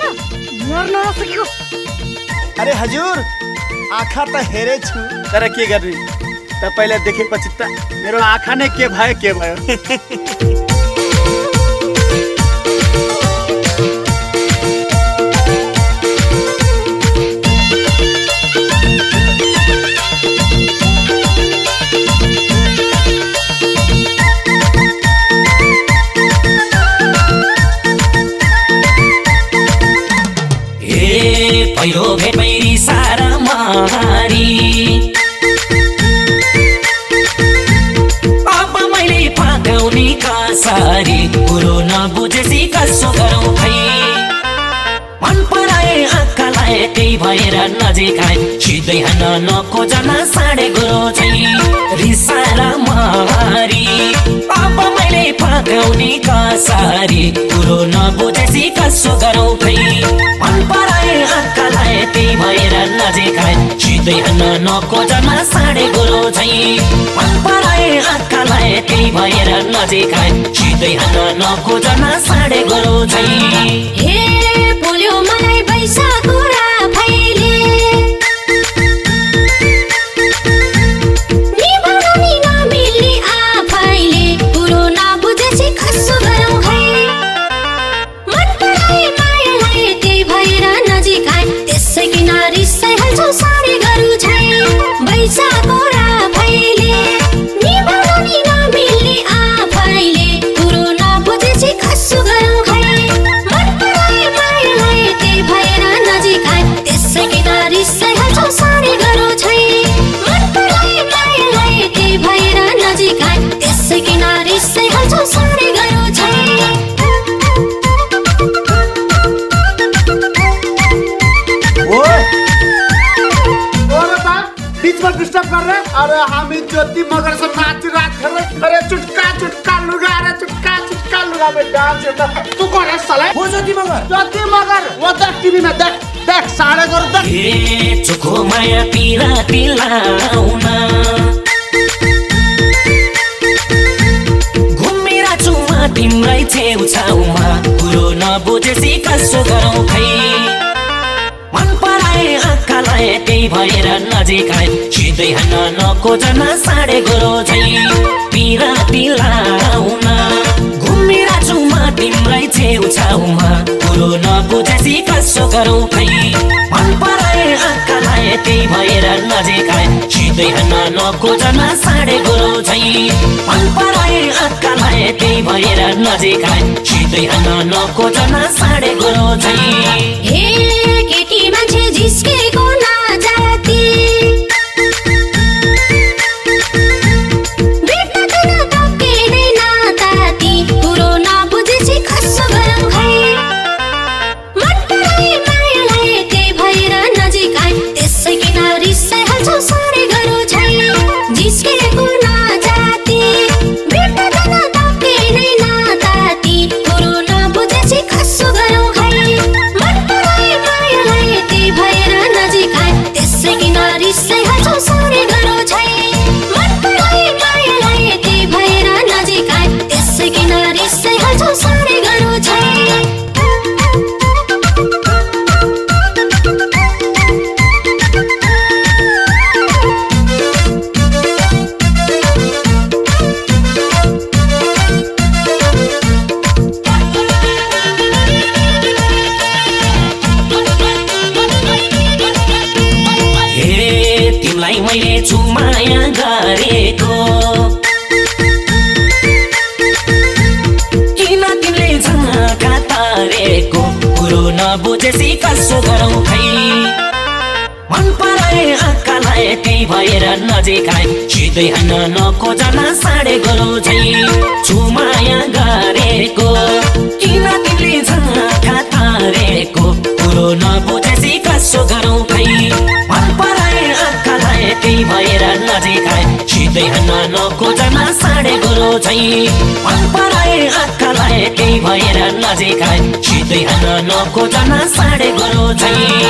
न मर्न नसकेको अरे हजुर आँखा त हेरेछु तर के गर्ने? तपाईँलाई देखेपछि त मेरो आँखा नै के भयो के भयो? भएर नजिक आए। सिधै हान नखोजन साढे गुरु चाहिँ। रिसारा मारी अब मैले पाकाउने कासारी। कुरो नबुझेसी कसो गरौँ खै? मन पराए आँखालाई त्यही भएर नजिक आए। सिधै हान नखोजन साढे गुरु चाहिँ। मन पराए आँखालाई त्यही भएर नजिक आए। सिधै हान नखोजन साढे गुरु चाहिँ। हे पोल्यो मलाई अरे हम ज्योति मगर से नाच रहे अरे चुटका चुटका लुगा रे चुटका चुटका लुगा में डांस होता तू कौन साले? हो ज्योति मगर। ज्योति मगर वो देख टीवी में देख देख साढ़े करो देख। ए चोखो माया पिरा पिलाउन घुमेर चुमा तिम्रै छेउछाउमा। कुरो नबुझेसी कसो गरौँ खै? भएर नजिक आए। सिधै हान नखोजन साढे गोरो झै। पिरा घुमेर चुमा तिम्रै छेउछाउमा कुरो नबुझेसी कसो गरौँ खै मन पराए आँखालाई त्यही भएर नजिक आए। सिधै हान नखोजन साढे गोरो झै। मन पराए आँखालाई त्यही भएर नजिक आए। सिधै हान नखोजन साढे गोरो झै। कुरो नबुझेसी कसो गरौँ खै? मन पराए आँखालाई त्यही भएर नजिक। आए सिधै हान नखोजन साढे गोरो झै। चुमाया गरेको किन तिमीले झन्का तारेको कुरो नबुझेसी कसो गरौँ खै? मन पराए आँखालाई त्यही भएर नजिक। आए सिधै हान नखोजन साढे भएर नजिक। झै